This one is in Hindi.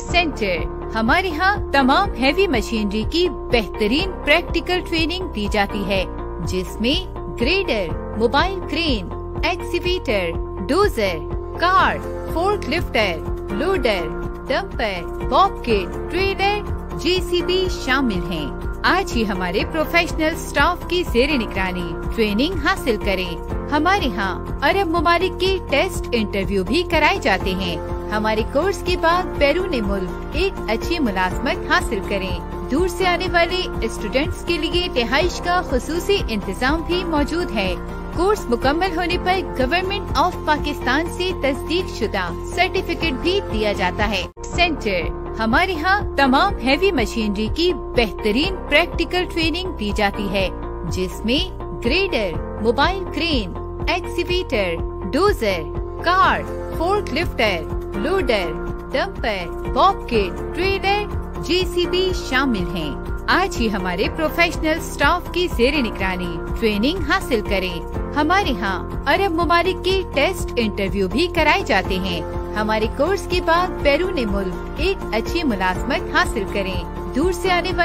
सेंटर। हमारे यहाँ तमाम हैवी मशीनरी की बेहतरीन प्रैक्टिकल ट्रेनिंग दी जाती है, जिसमें grader mobile crane excavator dozer car fork lifter loader dumper Bobcat trailer JCB शामिल हैं। आज ही हमारे प्रोफेशनल स्टाफ की जेर निगरानी ट्रेनिंग हासिल करें। हमारे यहाँ अरब ममालिक के टेस्ट इंटरव्यू भी कराए जाते हैं। हमारे कोर्स के बाद बैरून मुल्क एक अच्छी मुलाजमत हासिल करें। दूर से आने वाले स्टूडेंट्स के लिए रिहाइश का खसूसी इंतज़ाम भी मौजूद है। कोर्स मुकम्मल होने पर गवर्नमेंट ऑफ़ पाकिस्तान से तस्दीक शुदा सर्टिफिकेट भी दिया जाता है। सेंटर हमारे यहाँ तमाम हैवी मशीनरी की बेहतरीन प्रैक्टिकल ट्रेनिंग दी जाती है, जिसमें grader mobile crane excavator dozer car fork lifter loader dumper Bobcat trailer JCB शामिल हैं। आज ही हमारे प्रोफेशनल स्टाफ की जेर निगरानी ट्रेनिंग हासिल करें। हमारे यहाँ अरब ममालिक के टेस्ट इंटरव्यू भी कराए जाते हैं। हमारे कोर्स के बाद बैरून मुल्क एक अच्छी मुलाजमत हासिल करें। दूर से आने वाले